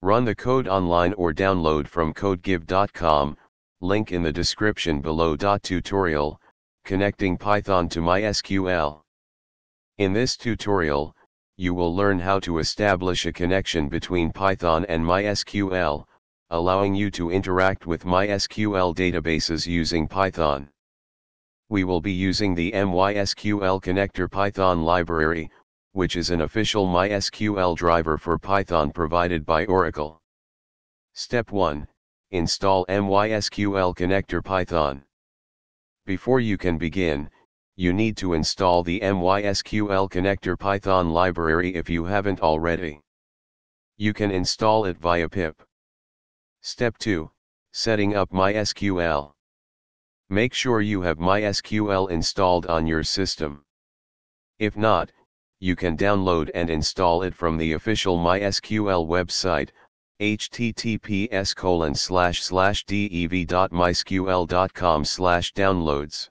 Run the code online or download from codegive.com, link in the description below. Tutorial, Connecting Python to MySQL. In this tutorial, you will learn how to establish a connection between Python and MySQL, allowing you to interact with MySQL databases using Python. We will be using the MySQL connector Python library, which is an official MySQL driver for Python provided by Oracle. Step 1, install MySQL connector Python. Before you can begin, you need to install the MySQL connector Python library if you haven't already. You can install it via pip. Step 2, Setting up MySQL. Make sure you have MySQL installed on your system. If not, you can download and install it from the official MySQL website, https colon slash slash dev.mysql.com slash downloads.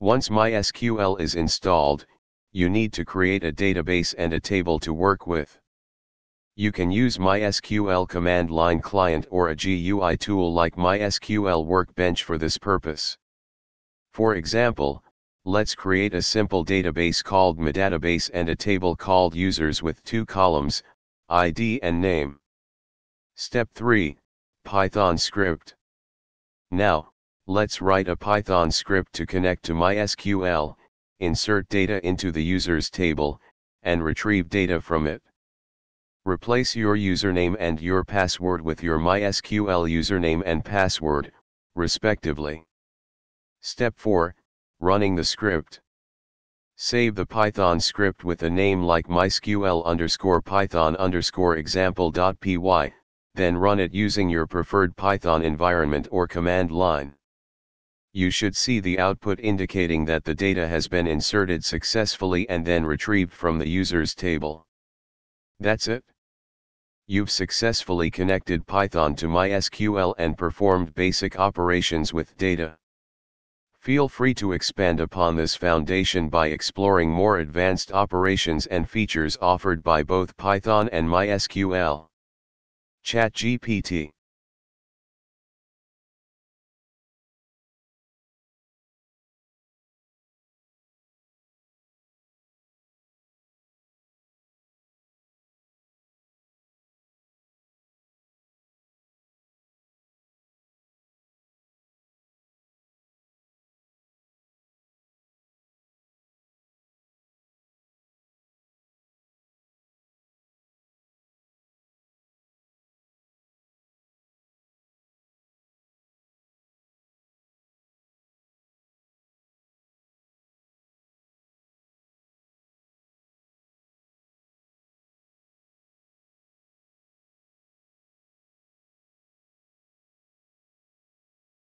Once MySQL is installed, you need to create a database and a table to work with. You can use MySQL command line client or a GUI tool like MySQL Workbench for this purpose. For example, let's create a simple database called MyDatabase and a table called users with two columns, ID and name. Step 3, Python script. Now, Let's write a Python script to connect to MySQL, insert data into the users table, and retrieve data from it. Replace your username and your password with your MySQL username and password, respectively. Step 4, Running the script. Save the Python script with a name like mysql underscore python underscore example.py, then run it using your preferred Python environment or command line you should see the output indicating that the data has been inserted successfully and then retrieved from the users table. That's it. You've successfully connected Python to MySQL and performed basic operations with data. Feel free to expand upon this foundation by exploring more advanced operations and features offered by both Python and MySQL. ChatGPT